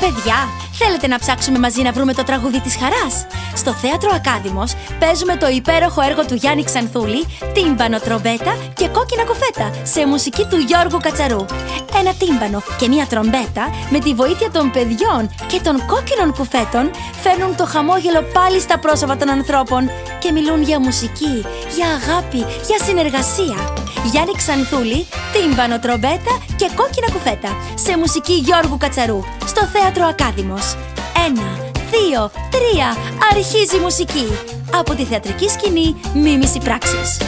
Παιδιά, θέλετε να ψάξουμε μαζί να βρούμε το τραγούδι της χαράς; Στο Θέατρο Ακάδημος παίζουμε το υπέροχο έργο του Γιάννη Ξανθούλη «Τύμπανο, τρομπέτα και κόκκινα κουφέτα» σε μουσική του Γιώργου Κατσαρού. Ένα τύμπανο και μία τρομπέτα με τη βοήθεια των παιδιών και των κόκκινων κουφέτων φέρνουν το χαμόγελο πάλι στα πρόσωπα των ανθρώπων και μιλούν για μουσική, για αγάπη, για συνεργασία. Γιάννη Ξανθούλη, τύμπανο, τρομπέτα και κόκκινα κουφέτα σε μουσική Γιώργου Κατσαρού στο Θέατρο Ακάδημος. Ένα, δύο, τρία, αρχίζει η μουσική. Από τη θεατρική σκηνή Μίμηση Πράξης.